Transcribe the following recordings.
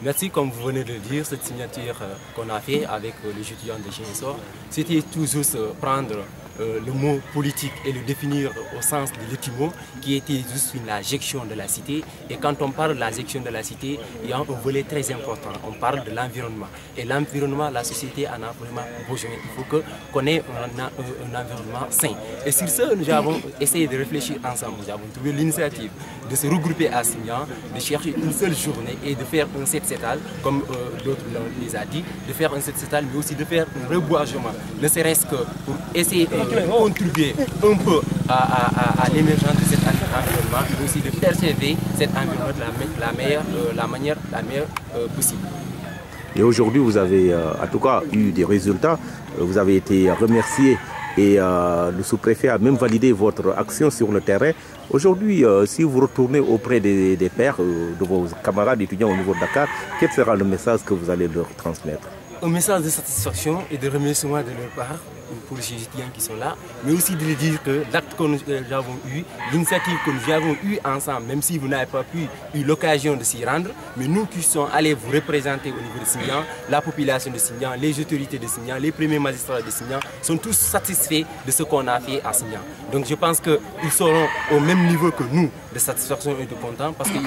Merci, comme vous venez de le dire, cette signature qu'on a fait avec les étudiants de GSO, c'était tout juste prendre le mot politique et le définir au sens de l'étymon qui était juste une injection de la cité. Et quand on parle de l'injection de la cité, il y a un volet très important. On parle de l'environnement. Et l'environnement, la société en a vraiment besoin. Il faut qu'on ait un, un, environnement sain. Et sur ce, nous avons essayé de réfléchir ensemble. Nous avons trouvé l'initiative de se regrouper à Signan, de chercher une seule journée et de faire un set setal, comme euh, l'autre les a dit, de faire un set setal, mais aussi de faire un reboisement, ne serait-ce que pour essayer de contribuer un peu à, à, l'émergence de cet environnement, mais aussi de percevoir cet environnement de la, la meilleure, euh, la manière la meilleure euh, possible. Et aujourd'hui, vous avez en tout cas eu des résultats. Vous avez été remercié et euh, le sous-préfet a même validé votre action sur le terrain. Aujourd'hui, euh, si vous retournez auprès des, des pères, euh, de vos camarades étudiants au niveau de Dakar, quel sera le message que vous allez leur transmettre? Un message de satisfaction et de remerciement de leur part pour les étudiants qui sont là, mais aussi de dire que l'acte que nous avons eu, l'initiative que nous avons eue ensemble, même si vous n'avez pas pu eu l'occasion de s'y rendre, mais nous qui sommes allés vous représenter au niveau de Signan, la population de Signan, les autorités de Signan, les premiers magistrats de Signan, sont tous satisfaits de ce qu'on a fait à Signan. Donc je pense qu'ils seront au même niveau que nous de satisfaction et de content parce qu'ils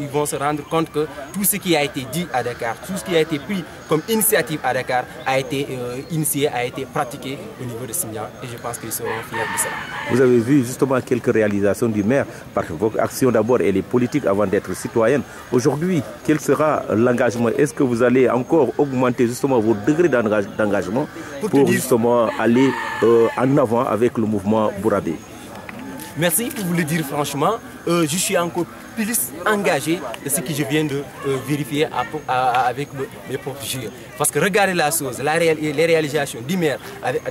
ils vont se rendre compte que tout ce qui a été dit à Dakar, tout ce qui a été pris comme initiative à Dakar a été euh, initié, a été pratiqué au niveau de Signan et je pense qu'ils seront fiers de ça. Vous avez vu justement quelques réalisations du maire parce que votre action d'abord elle est politique avant d'être citoyenne. Aujourd'hui, quel sera l'engagement? Est-ce que vous allez encore augmenter justement vos degrés d'engagement pour, pour justement aller euh, en avant avec le mouvement Bourabé? Merci pour vous le dire franchement. Euh, je suis encore plus engagé de ce que je viens de euh, vérifier avec mes propres yeux. Parce que regardez la chose, les réalisations du maire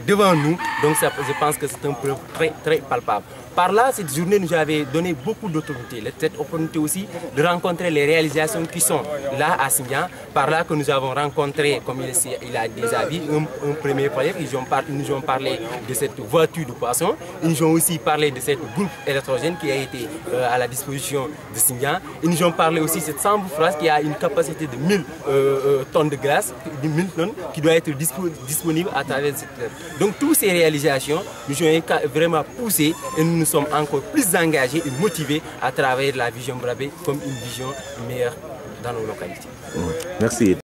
devant nous, donc je pense que c'est un preuve très, palpable. Par là, cette journée nous avait donné beaucoup d'autorité. Cette opportunité aussi de rencontrer les réalisations qui sont là à Signan. Par là que nous avons rencontré, comme il, a déjà dit, un, premier projet. Ils nous ont parlé de cette voiture de poisson. Ils nous ont aussi parlé de cette groupe électrogène qui a été euh, à la disposition de Signan. Ils nous ont parlé aussi de cette froide qui a une capacité de 1000 euh, euh, tonnes de glace, de 1000 tonnes, qui doit être dispo, disponible à travers cette... Donc toutes ces réalisations nous ont vraiment poussé et nous nous sommes encore plus engagés et motivés à travers la vision Brabé comme une vision meilleure dans nos localités. Merci.